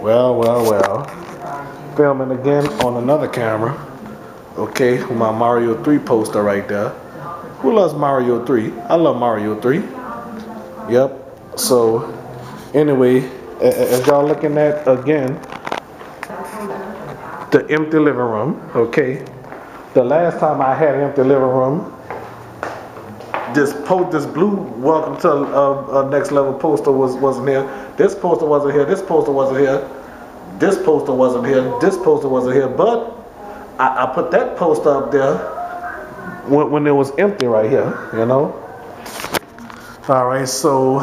Well, well, well. Filming again on another camera. Okay, my Mario 3 poster right there. Who loves Mario 3? I love Mario 3. Yep. So, anyway, as y'all looking at again, the empty living room. Okay. The last time I had an empty living room, this post, this blue welcome to uh, uh, next level poster was wasn't here. This poster wasn't here. This poster wasn't here. This poster wasn't here. This poster wasn't here. But I, I put that poster up there when, when it was empty right here. You know. All right. So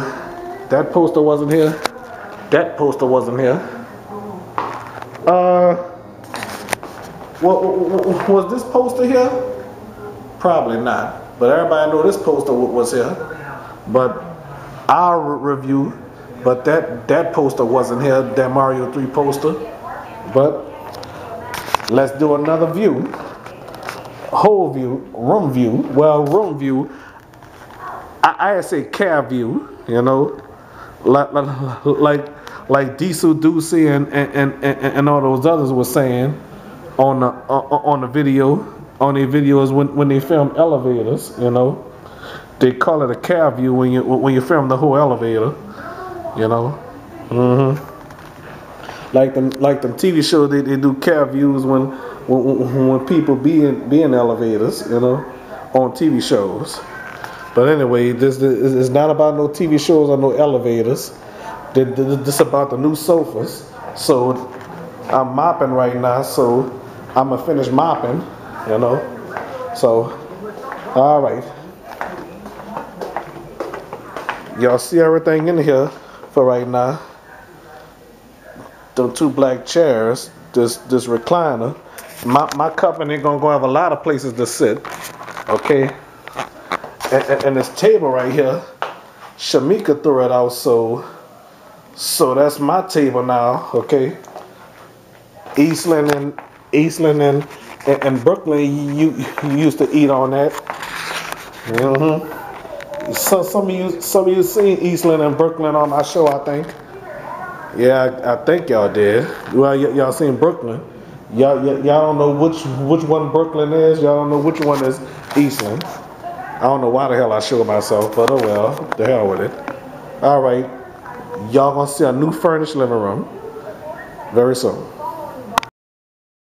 that poster wasn't here. That poster wasn't here. Uh, was this poster here? Probably not. But everybody know this poster was here. But our review, but that that poster wasn't here, that Mario 3 poster. But let's do another view. Whole view, room view. Well, room view. I, I say cab view, you know, like like like, like Diesel Ducey and, and, and, and all those others were saying on the on the video on their videos when, when they film elevators, you know. They call it a cab view when you when you film the whole elevator, you know. Mm-hmm. Like them like them TV shows they, they do cab views when when, when people be in be in elevators, you know, on TV shows. But anyway, this is not about no TV shows or no elevators. This is about the new sofas. So I'm mopping right now, so I'm gonna finish mopping you know. So, all right. Y'all see everything in here for right now. The two black chairs, this this recliner. My my company gonna go have a lot of places to sit. Okay. And, and, and this table right here, Shamika threw it out, so so that's my table now. Okay. Eastland and Eastland and in Brooklyn, you, you used to eat on that. Mm-hmm. So some of you, some of you seen Eastland and Brooklyn on my show, I think. Yeah, I, I think y'all did. Well, y- y'all seen Brooklyn. Y'all, y- y'all don't know which which one Brooklyn is. Y'all don't know which one is Eastland. I don't know why the hell I show myself, but oh well, the hell with it. All right, y'all gonna see a new furnished living room very soon.